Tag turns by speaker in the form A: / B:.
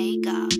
A: Hagar.